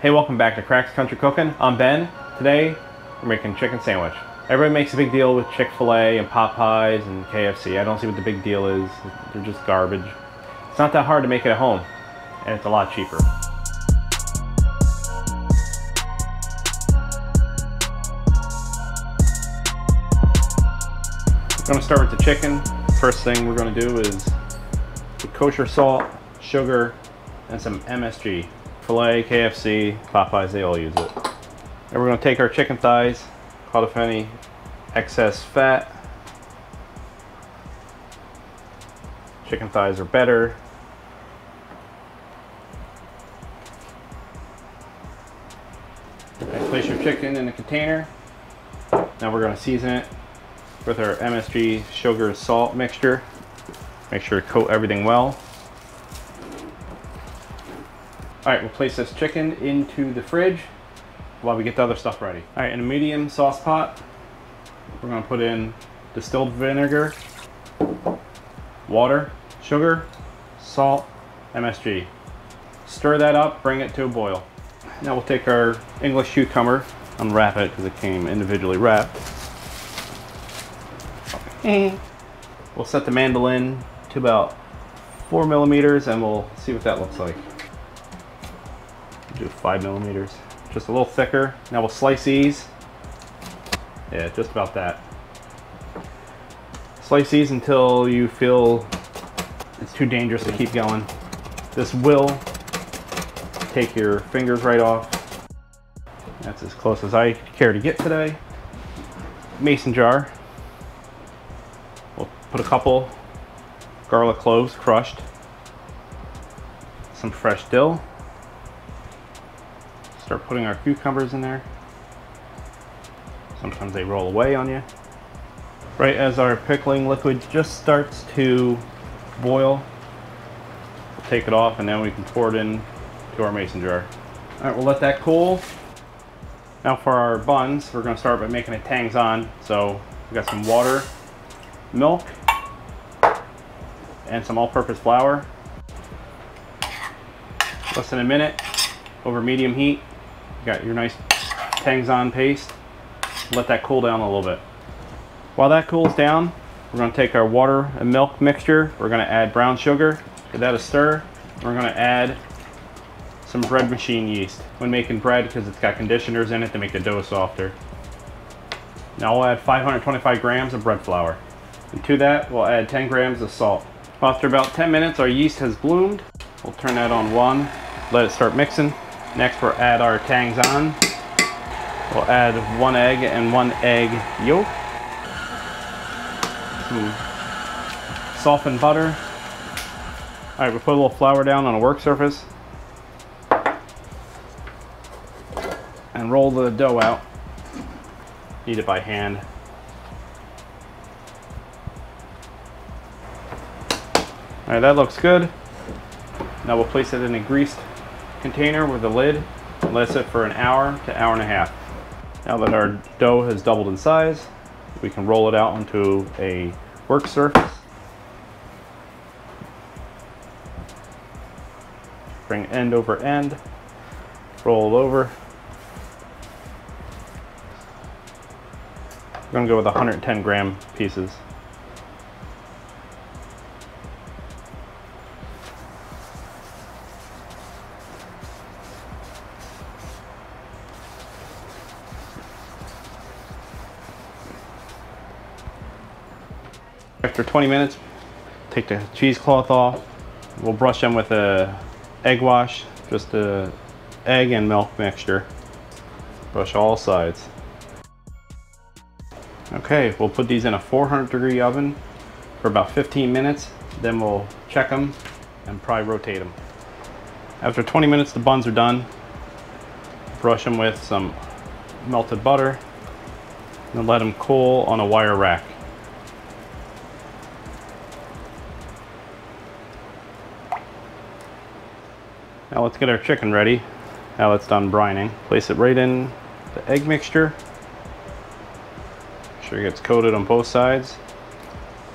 Hey, welcome back to Krack's Country Cooking. I'm Ben. Today, we're making chicken sandwich. Everybody makes a big deal with Chick-fil-A and Popeyes and KFC. I don't see what the big deal is. They're just garbage. It's not that hard to make it at home, and it's a lot cheaper. We're gonna start with the chicken. First thing we're gonna do is the kosher salt, sugar, and some MSG. Filet, KFC, Popeyes, they all use it. And we're gonna take our chicken thighs, cut off any excess fat. Chicken thighs are better. And place your chicken in a container. Now we're gonna season it with our MSG sugar and salt mixture. Make sure to coat everything well. All right, we'll place this chicken into the fridge while we get the other stuff ready. All right, in a medium sauce pot, we're gonna put in distilled vinegar, water, sugar, salt, MSG. Stir that up, bring it to a boil. Now we'll take our English cucumber, unwrap it because it came individually wrapped. we'll set the mandolin to about four millimeters and we'll see what that looks like. Do five millimeters, just a little thicker. Now we'll slice these. Yeah, just about that. Slice these until you feel it's too dangerous to keep going. This will take your fingers right off. That's as close as I care to get today. Mason jar. We'll put a couple garlic cloves crushed. Some fresh dill. Start putting our cucumbers in there. Sometimes they roll away on you. Right as our pickling liquid just starts to boil, take it off and then we can pour it in to our mason jar. All right, we'll let that cool. Now for our buns, we're gonna start by making a tangzhong. So we got some water, milk, and some all-purpose flour. Less than a minute over medium heat. You got your nice tangzhong paste. Let that cool down a little bit. While that cools down, we're gonna take our water and milk mixture. We're gonna add brown sugar, give that a stir. We're gonna add some bread machine yeast when making bread because it's got conditioners in it to make the dough softer. Now we'll add 525 grams of bread flour. And to that, we'll add 10 grams of salt. After about 10 minutes, our yeast has bloomed. We'll turn that on one, let it start mixing. Next, we'll add our tangzhong. We'll add one egg and one egg yolk. Hmm. Some softened butter. All right, we'll put a little flour down on a work surface. And roll the dough out. Knead it by hand. All right, that looks good. Now we'll place it in a greased container with a lid and let it sit for an hour to hour and a half. Now that our dough has doubled in size, we can roll it out onto a work surface. Bring end over end, roll over. We're gonna go with 110 gram pieces. After 20 minutes, take the cheesecloth off. We'll brush them with a egg wash, just a egg and milk mixture. Brush all sides. Okay, we'll put these in a 400 degree oven for about 15 minutes. Then we'll check them and probably rotate them. After 20 minutes, the buns are done. Brush them with some melted butter and let them cool on a wire rack. Now let's get our chicken ready. Now it's done brining. Place it right in the egg mixture. Make sure it gets coated on both sides.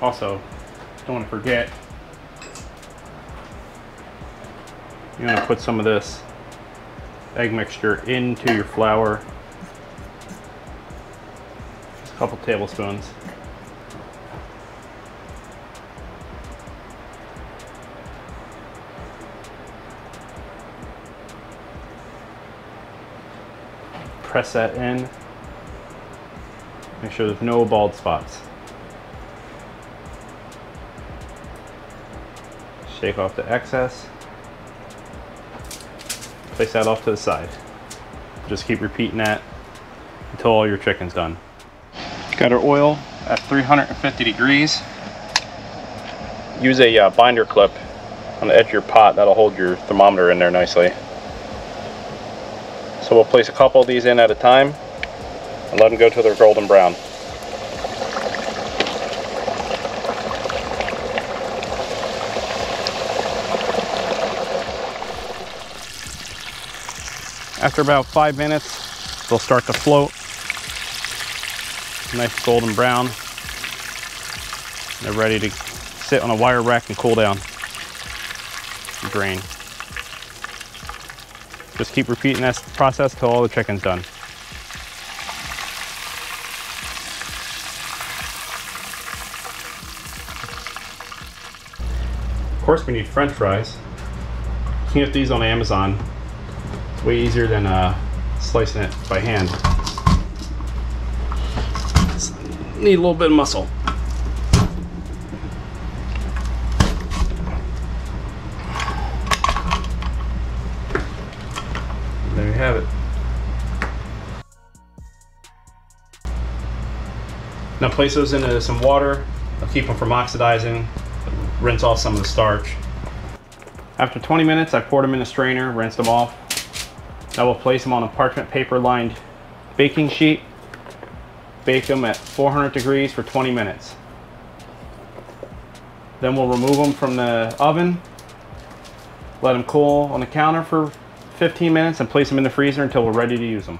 Also, don't want to forget, you want to put some of this egg mixture into your flour. Just a couple tablespoons. Press that in. Make sure there's no bald spots. Shake off the excess. Place that off to the side. Just keep repeating that until all your chicken's done. Got our oil at 350 degrees. Use a uh, binder clip on the edge of your pot. That'll hold your thermometer in there nicely. So we'll place a couple of these in at a time and let them go till they're golden brown. After about five minutes, they'll start to float. Nice golden brown. They're ready to sit on a wire rack and cool down. Drain. Just keep repeating this process till all the chicken's done. Of course we need french fries. You can get these on Amazon. It's way easier than uh, slicing it by hand. Need a little bit of muscle. Now place those into some water. I'll keep them from oxidizing. Rinse off some of the starch. After 20 minutes, I poured them in a strainer, rinsed them off. Now we'll place them on a parchment paper lined baking sheet. Bake them at 400 degrees for 20 minutes. Then we'll remove them from the oven. Let them cool on the counter for 15 minutes and place them in the freezer until we're ready to use them.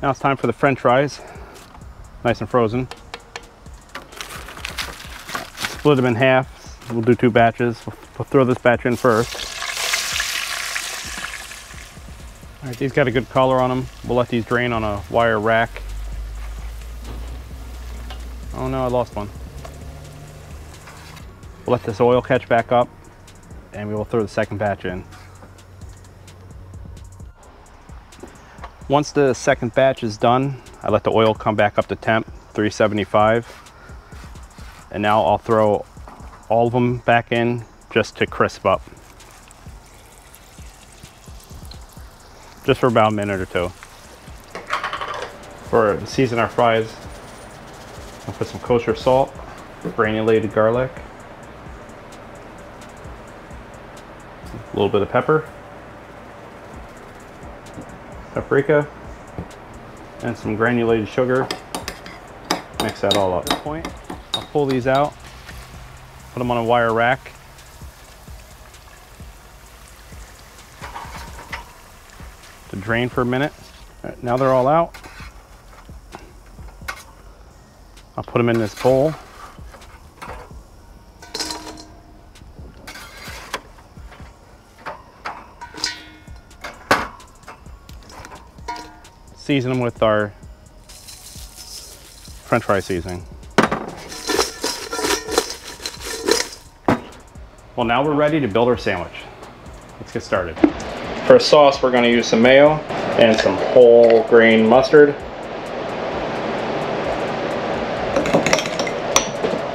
Now it's time for the french fries. Nice and frozen. Split them in half. We'll do two batches. We'll, we'll throw this batch in first. All right, these got a good color on them. We'll let these drain on a wire rack. Oh no, I lost one. We'll let this oil catch back up and we will throw the second batch in. Once the second batch is done, I let the oil come back up to temp, 375. And now I'll throw all of them back in just to crisp up. Just for about a minute or two. For season our fries, I'll put some kosher salt, granulated garlic, a little bit of pepper, paprika, and some granulated sugar. Mix that all up. Point, I'll pull these out, put them on a wire rack. To drain for a minute. Now they're all out. I'll put them in this bowl. Season them with our french fry seasoning. Well, now we're ready to build our sandwich. Let's get started. For a sauce, we're going to use some mayo and some whole grain mustard.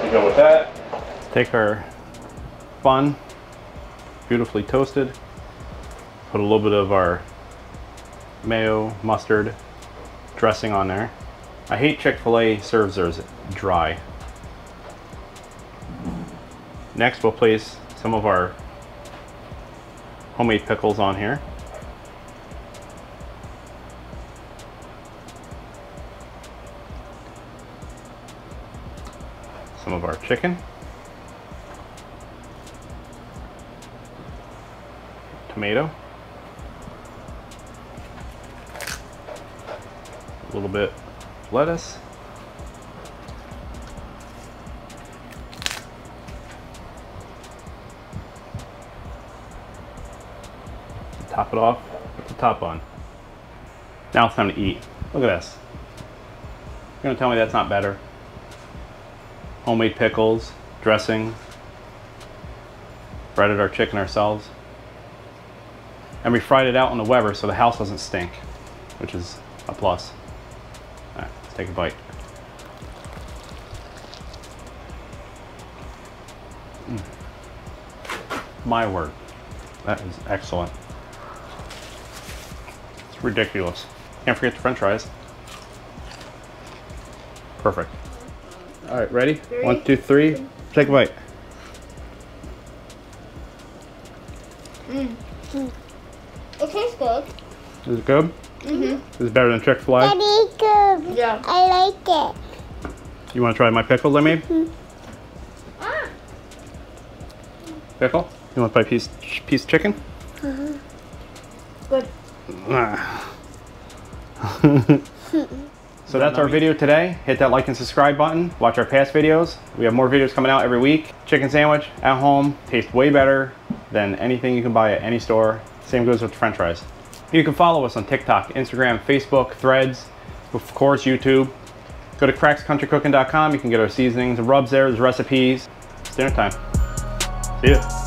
We go with that. Take our bun, beautifully toasted. Put a little bit of our mayo, mustard, dressing on there. I hate Chick-fil-A serves theirs dry. Next we'll place some of our homemade pickles on here. Some of our chicken. Tomato. A little bit lettuce. Top it off with the top on. Now it's time to eat. Look at this. You're gonna tell me that's not better? Homemade pickles, dressing, breaded our chicken ourselves. And we fried it out on the Weber so the house doesn't stink, which is a plus. All right, let's take a bite. Mm. My word, that is excellent. It's ridiculous. Can't forget the french fries. Perfect. All right, ready? Three. One, two, three. Take a bite. It tastes good. Is it good? Mm-hmm. Is it better than Chick-fil-A? Daddy, good. Yeah. I like it. You want to try my pickle I made? Ah. Pickle? You want to buy a piece, piece of chicken? Good. So that's our video today. Hit that like and subscribe button. Watch our past videos. We have more videos coming out every week. Chicken sandwich at home tastes way better than anything you can buy at any store. Same goes with french fries. You can follow us on TikTok, Instagram, Facebook, Threads, of course YouTube. Go to krackscountrycooking.com. You can get our seasonings and rubs there. There's recipes. It's dinner time. See ya.